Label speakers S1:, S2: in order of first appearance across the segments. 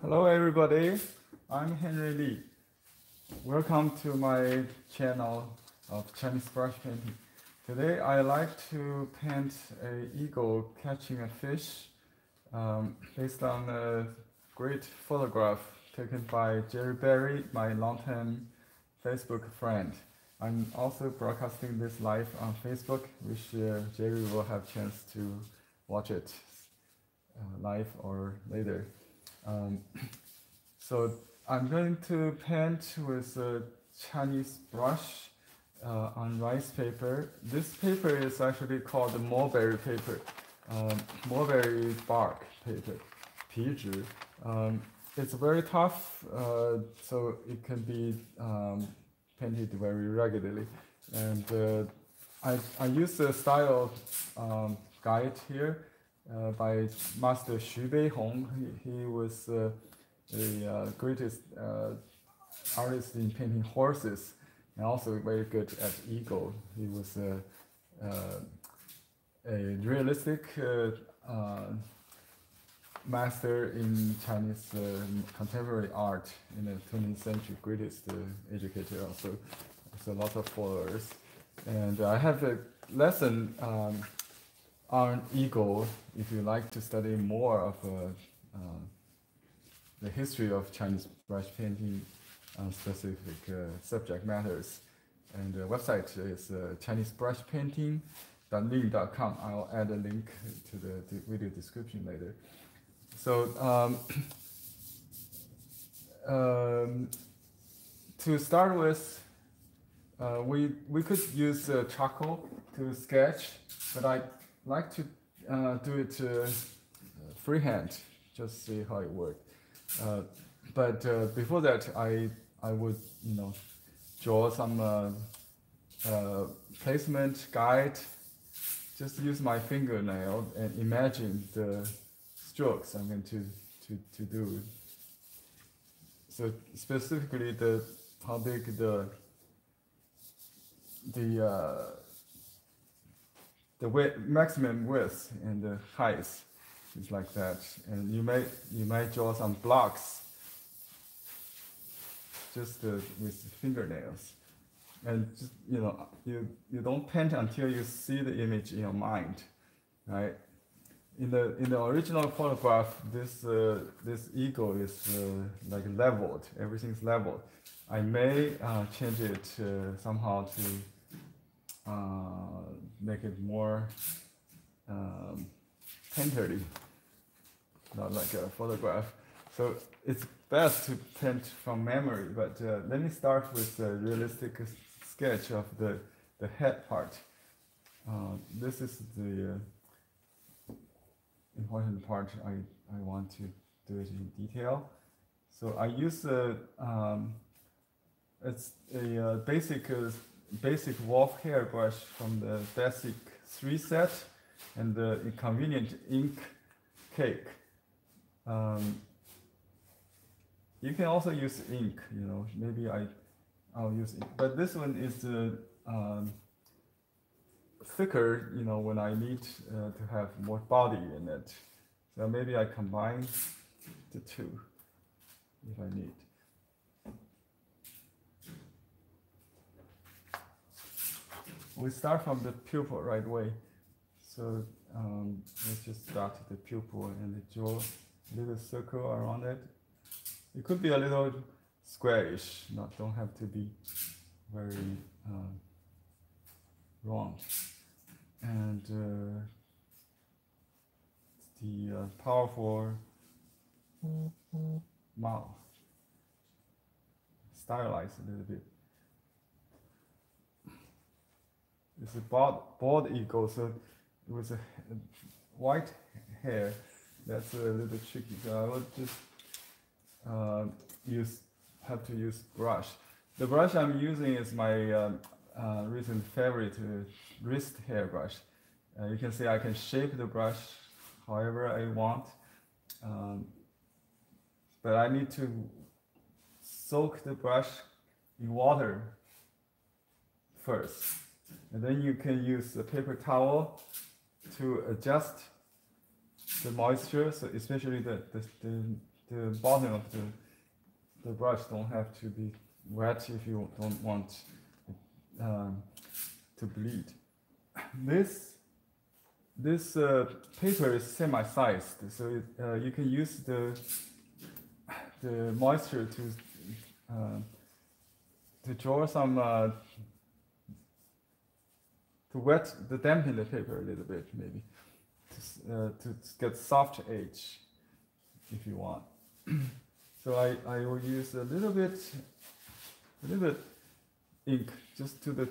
S1: Hello everybody, I'm Henry Li. Welcome to my channel of Chinese brush painting. Today I like to paint a eagle catching a fish um, based on a great photograph taken by Jerry Berry, my longtime Facebook friend. I'm also broadcasting this live on Facebook, which uh, Jerry will have chance to watch it uh, live or later. Um, so I'm going to paint with a Chinese brush uh, on rice paper. This paper is actually called the mulberry paper, um, mulberry bark paper, 皮纸. Um, it's very tough, uh, so it can be um, painted very regularly. And uh, I, I use the style um, guide here uh, by Master Xu Beihong. He, he was uh, the uh, greatest uh, artist in painting horses and also very good at eagle. He was uh, uh, a realistic master in Chinese contemporary art in the 20th century, greatest educator also. So lots of followers. And I have a lesson um, on Eagle, if you like to study more of uh, uh, the history of Chinese brush painting on specific uh, subject matters. And the website is uh, ChineseBrushPainting.Ning.com. I'll add a link to the, the video description later. So um, um, to start with, uh, we, we could use uh, charcoal to sketch, but I like to uh, do it uh, freehand, just see how it works. Uh, but uh, before that, I I would you know draw some uh, uh, placement guide. Just use my fingernail and imagine the strokes I'm going to to, to do. So specifically the how big the the the width, maximum width and the height is like that. And you may you might draw some blocks just uh, with fingernails. And just, you know, you, you don't paint until you see the image in your mind, right? In the in the original photograph, this uh, this eagle is uh, like leveled. Everything's leveled. I may uh, change it uh, somehow to uh, make it more um, painterly, not like a photograph. So it's best to paint from memory, but uh, let me start with a realistic sketch of the, the head part. Uh, this is the uh, important part I, I want to do it in detail. So I use a, um, it's a uh, basic uh, basic wolf hair brush from the basic 3 set and the inconvenient ink cake. Um, you can also use ink, you know, maybe I, I'll use ink. But this one is uh, um, thicker, you know, when I need uh, to have more body in it. So maybe I combine the two if I need. We start from the pupil right away. So um, let's just start the pupil and draw a little circle around it. It could be a little squarish, not don't have to be very um, round. And uh, the uh, powerful mouth, stylize a little bit. It's a bald, bald eagle, so with a white hair, that's a little tricky. So I will just uh, use have to use brush. The brush I'm using is my uh, uh, recent favorite uh, wrist hair brush. Uh, you can see I can shape the brush however I want, um, but I need to soak the brush in water first. And then you can use a paper towel to adjust the moisture, so especially the, the, the the bottom of the the brush don't have to be wet if you don't want um, to bleed. This this uh, paper is semi-sized, so it, uh, you can use the the moisture to uh, to draw some uh, to wet the dampen the paper a little bit maybe. To, uh, to get soft edge if you want. so I, I will use a little bit a little bit ink just to the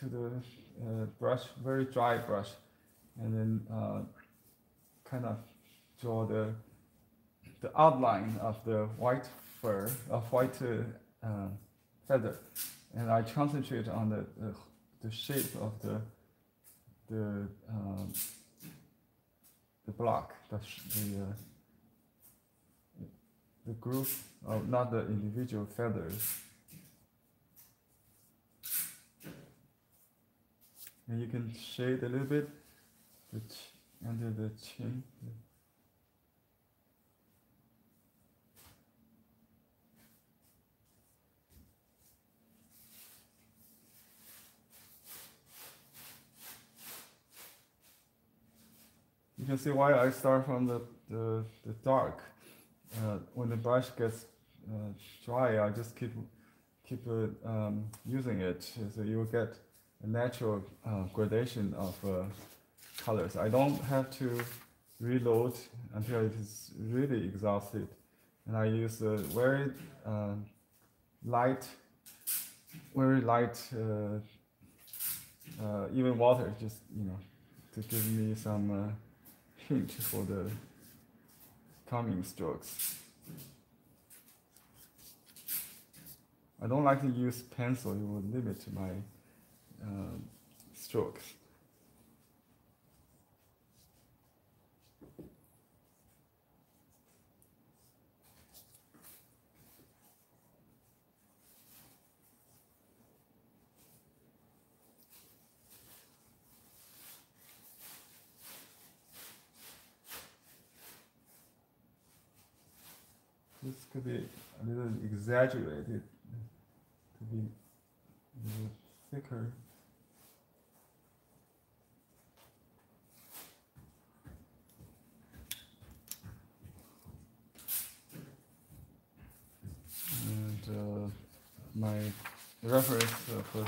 S1: to the uh, brush very dry brush. And then uh, kind of draw the the outline of the white fur of white uh, feather. And I concentrate on the, the shape of the the um, the block, the the uh, the group of not the individual feathers. And you can shade a little bit under the chin. You can see why I start from the, the, the dark. Uh, when the brush gets uh, dry, I just keep keep uh, um, using it, so you will get a natural uh, gradation of uh, colors. I don't have to reload until it is really exhausted, and I use a very uh, light, very light, even water, just you know, to give me some hint for the coming strokes. I don't like to use pencil, it will limit my uh, strokes. Could be a little exaggerated to be thicker. And uh, my reference for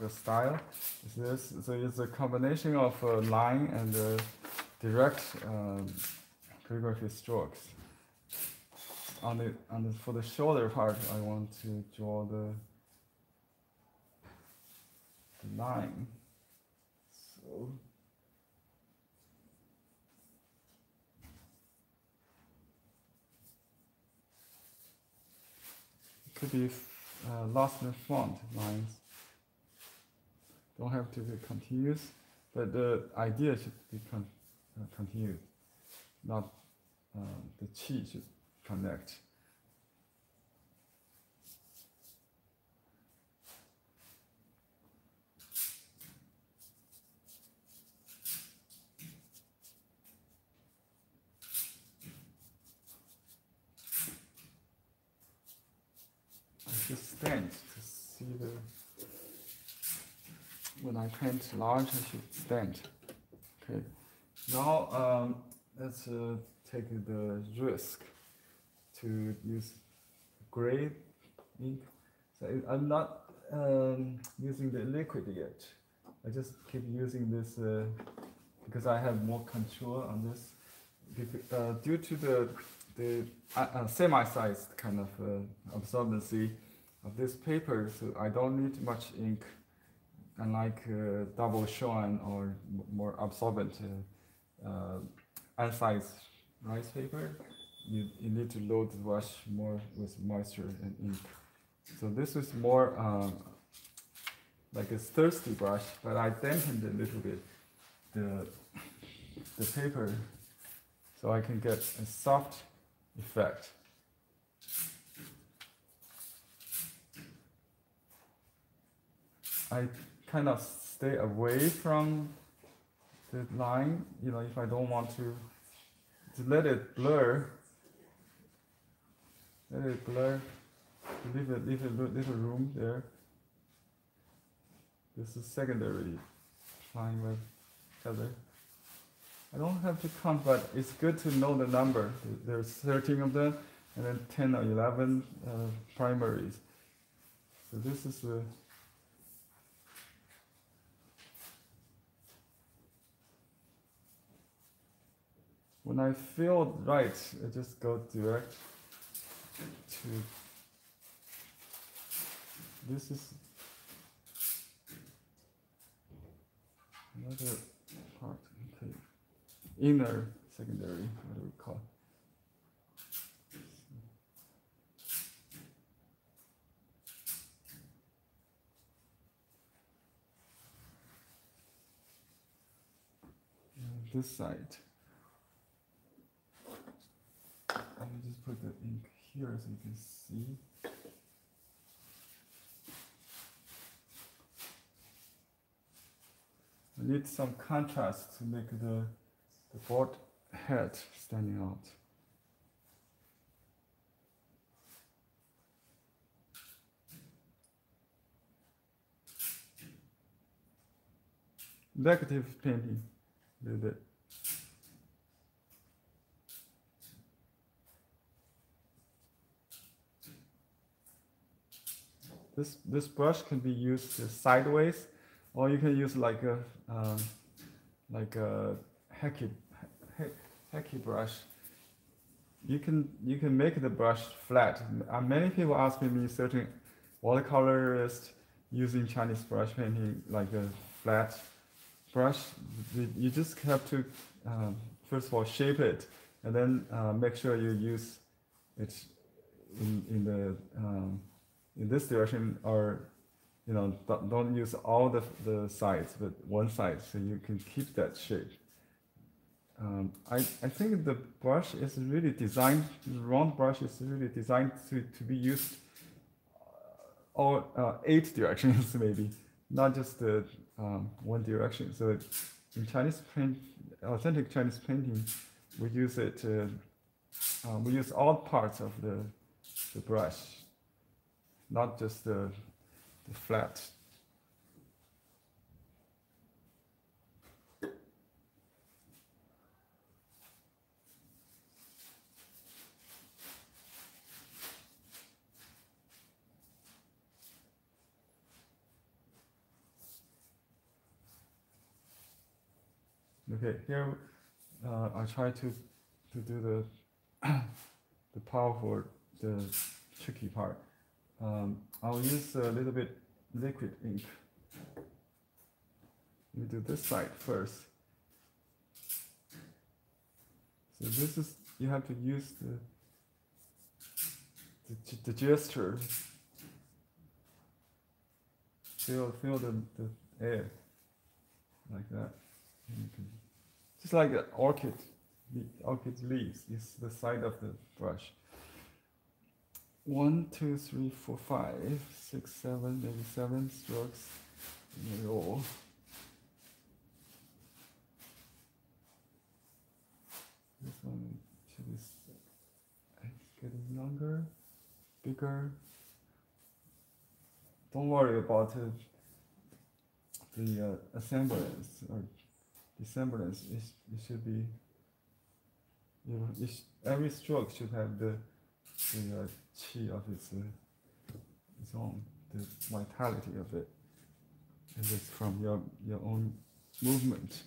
S1: the style is this. So it's a combination of uh, line and uh, direct um, calligraphy strokes on the on the for the shoulder part, I want to draw the, the line. So. It could be uh, lost in the font lines. Don't have to be continuous, but the idea should be con uh, continued, not uh, the chi should connect. Stand to see the when I paint large I should stand. Okay. Now um, let's uh, take the risk to use gray ink. So I'm not um, using the liquid yet. I just keep using this uh, because I have more control on this. Uh, due to the the uh, uh semi-sized kind of uh, absorbency of this paper, so I don't need much ink, unlike uh, double Xuan or more absorbent unsized rice paper you, you need to load the brush more with moisture and ink. So this is more um, like a thirsty brush, but I dampened a little bit the, the paper so I can get a soft effect. I kind of stay away from the line, you know, if I don't want to, to let it blur let it blur, leave a, leave a li- little room there. This is secondary fine with. I don't have to count, but it's good to know the number. There's 13 of them, and then 10 or 11 uh, primaries. So this is the when I feel right, I just go direct to this is another part, okay. Inner secondary, what do we call? This side. Let me just put the ink here as you can see. I need some contrast to make the, the board head standing out. Decorative painting, a little bit. This this brush can be used sideways, or you can use like a um, like a hacky ha- hacky brush. You can you can make the brush flat. Uh, many people asking me certain watercolorist using Chinese brush painting like a flat brush. You- You just have to um, first of all shape it, and then uh, make sure you use it in in the um, in this direction or you know don't, use all the, the sides but one side so you can keep that shape. Um, I, I think the brush is really designed the round brush is really designed to, to be used uh, all uh, eight directions maybe not just the um, one direction. So in Chinese print authentic Chinese painting we use it uh, we use all parts of the, the brush not just the, the flat. Okay, here uh, I try to to do the the powerful, the tricky part. Um, I'll use a little bit liquid ink. Let me do this side first. So this is, you have to use the, the, the gesture. Feel, feel the, the air, like that. Just like an orchid, the orchid leaves is the side of the brush one, two, three, four, five, six, seven, maybe seven strokes in a row. This one should be getting longer, bigger. Don't worry about uh, the uh, assemblance or dissemblance. It, it should be. You know, it every stroke should have the the uh, chi of its, uh, its own, the vitality of it. And it's from your, your own movement.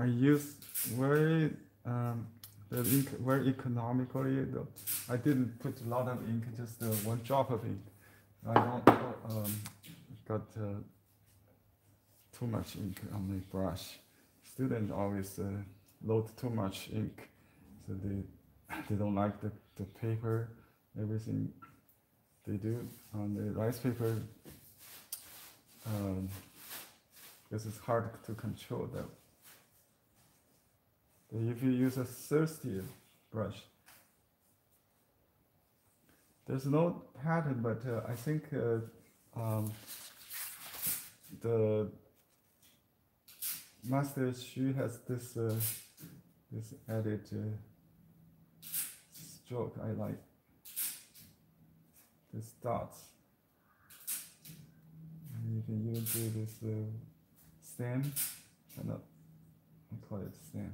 S1: I use very um, very economically. The, I didn't put a lot of ink, just uh, one drop of ink. I don't um, got uh, too much ink on my brush. Students always uh, load too much ink, so they they don't like the, the paper, everything they do on the rice paper. Um, this is hard to control that. If you use a thirsty brush, there's no pattern, but uh, I think uh, um, the Master Xu has this uh, this added uh, stroke I like. This dots. And you can even do this stem. I know, I call it stem.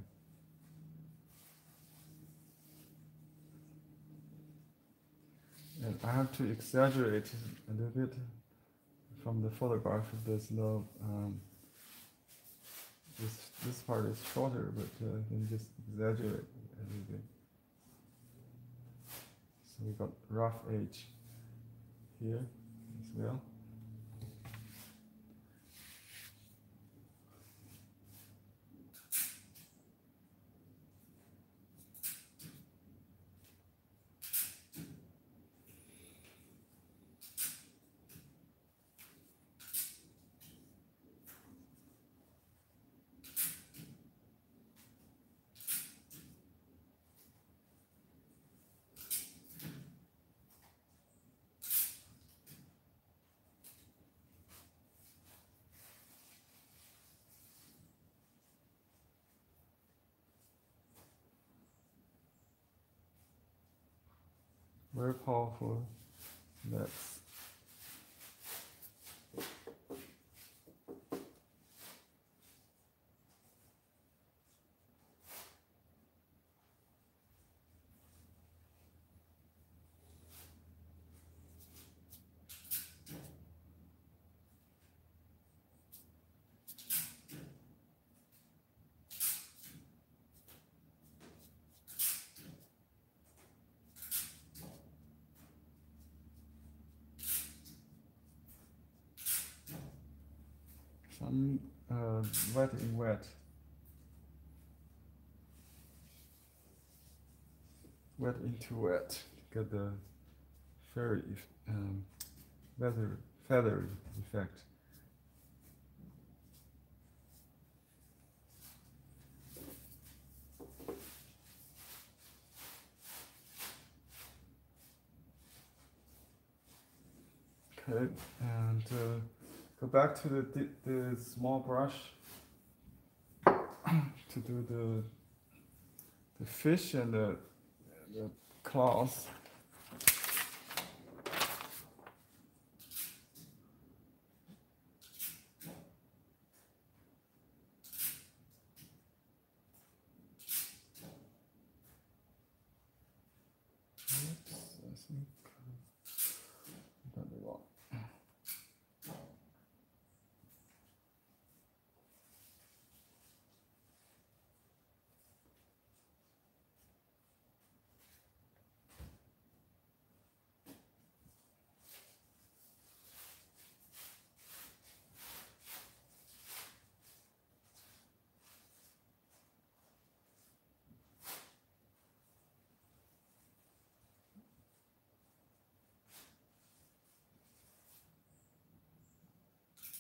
S1: And I have to exaggerate a little bit from the photograph. There's no um, this this part is shorter, but uh, then just exaggerate a little bit. So we got rough edge here as well. Very powerful. That's some uh, wet in wet. Wet into wet. Get the fairy um, feather, feathery effect. Okay, and uh, go back to the, the, small brush to do the the fish and the, the claws. Oops, I think